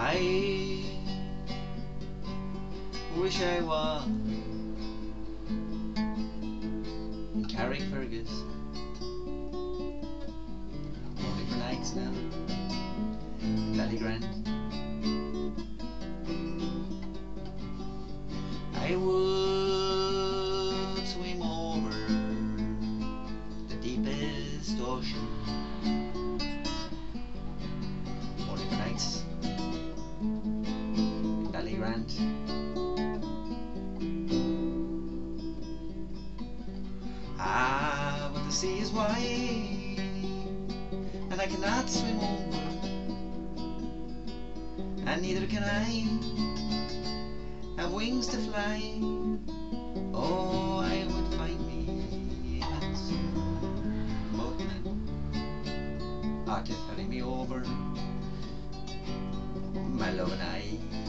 I wish I was Carrickfergus. Nordic nights now. Daddy Grant. I would swim over the deepest ocean. Ballygrand. Ah, but the sea is wide and I cannot swim over, and neither can I have wings to fly. Oh, I would find me a boatman ought to ferry me over, my love and I.